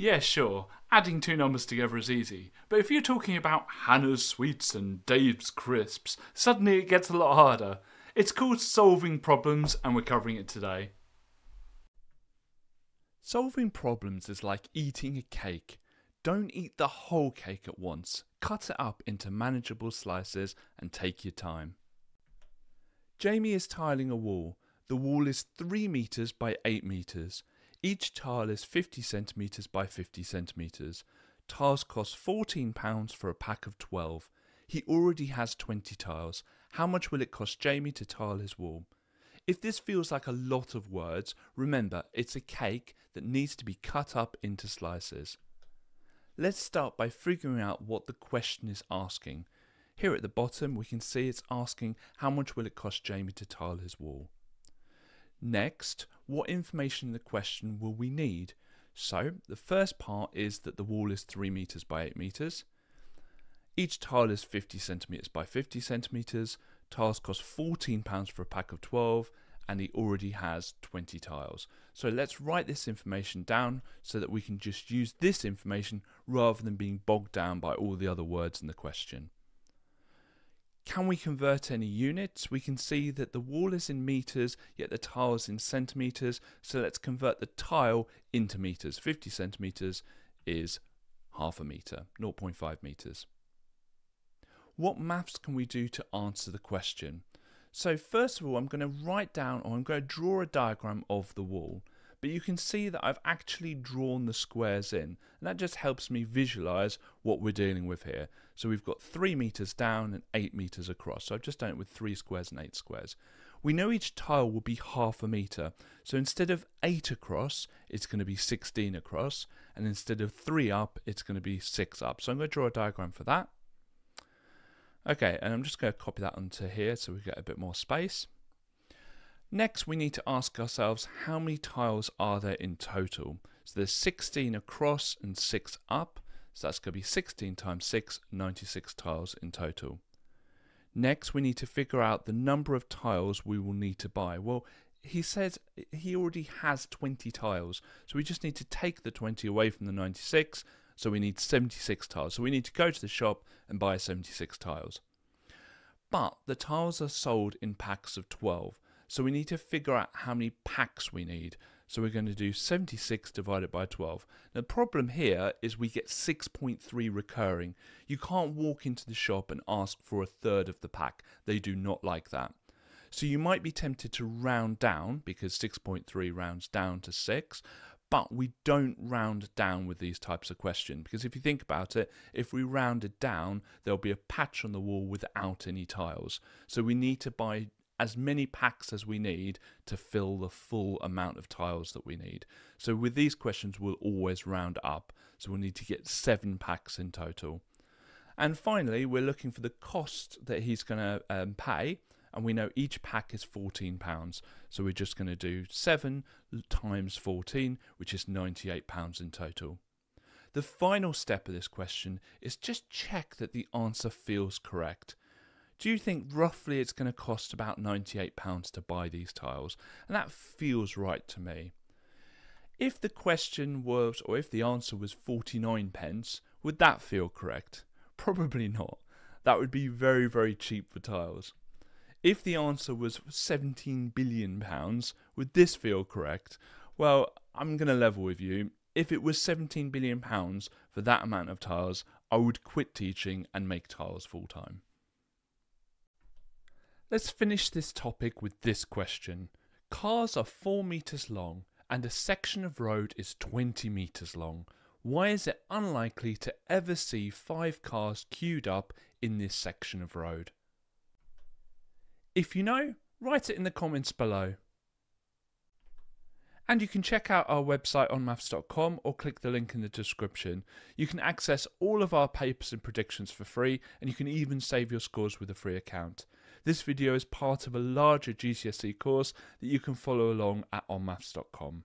Yeah, sure, adding two numbers together is easy, but if you're talking about Hannah's Sweets and Dave's Crisps, suddenly it gets a lot harder. It's called solving problems, and we're covering it today. Solving problems is like eating a cake. Don't eat the whole cake at once. Cut it up into manageable slices and take your time. Jamie is tiling a wall. The wall is 3 metres by 8 metres. Each tile is 50 centimetres by 50 centimetres. Tiles cost £14 for a pack of 12. He already has 20 tiles. How much will it cost Jamie to tile his wall? If this feels like a lot of words, remember it's a cake that needs to be cut up into slices. Let's start by figuring out what the question is asking. Here at the bottom we can see it's asking how much will it cost Jamie to tile his wall. Next, what information in the question will we need? So, the first part is that the wall is 3 metres by 8 metres. Each tile is 50 centimetres by 50 centimetres. Tiles cost £14 for a pack of 12 and he already has 20 tiles. So let's write this information down so that we can just use this information rather than being bogged down by all the other words in the question. Can we convert any units? We can see that the wall is in meters, yet the tile is in centimeters. So let's convert the tile into meters. 50 centimeters is half a meter, 0.5 meters. What maths can we do to answer the question? So first of all, I'm going to write down or I'm going to draw a diagram of the wall but you can see that I've actually drawn the squares in and that just helps me visualize what we're dealing with here. So we've got 3 meters down and 8 meters across. So I've just done it with 3 squares and 8 squares. We know each tile will be half a meter. So instead of 8 across, it's going to be 16 across. And instead of 3 up, it's going to be 6 up. So I'm going to draw a diagram for that. Okay, and I'm just going to copy that onto here so we get a bit more space. Next, we need to ask ourselves how many tiles are there in total? So there's 16 across and 6 up. So that's going to be 16 times 6, 96 tiles in total. Next, we need to figure out the number of tiles we will need to buy. Well, he says he already has 20 tiles. So we just need to take the 20 away from the 96. So we need 76 tiles. So we need to go to the shop and buy 76 tiles. But the tiles are sold in packs of 12. So we need to figure out how many packs we need. So we're going to do 76 divided by 12. Now the problem here is we get 6.3 recurring. You can't walk into the shop and ask for a third of the pack. They do not like that. So you might be tempted to round down because 6.3 rounds down to 6, but we don't round down with these types of questions because if you think about it, if we rounded down, there'll be a patch on the wall without any tiles. So we need to buy as many packs as we need to fill the full amount of tiles that we need. So with these questions, we'll always round up. So we'll need to get seven packs in total. And finally, we're looking for the cost that he's going to um, pay. And we know each pack is £14. So we're just going to do 7 times 14, which is £98 in total. The final step of this question is just check that the answer feels correct do you think roughly it's going to cost about £98 to buy these tiles? And that feels right to me. If the question was, or if the answer was 49 pence, would that feel correct? Probably not. That would be very, very cheap for tiles. If the answer was 17 billion pounds, would this feel correct? Well, I'm going to level with you. If it was 17 billion pounds for that amount of tiles, I would quit teaching and make tiles full time. Let's finish this topic with this question. Cars are 4 metres long and a section of road is 20 metres long. Why is it unlikely to ever see 5 cars queued up in this section of road? If you know, write it in the comments below. And you can check out our website onmaths.com or click the link in the description. You can access all of our papers and predictions for free, and you can even save your scores with a free account. This video is part of a larger GCSE course that you can follow along at onmaths.com.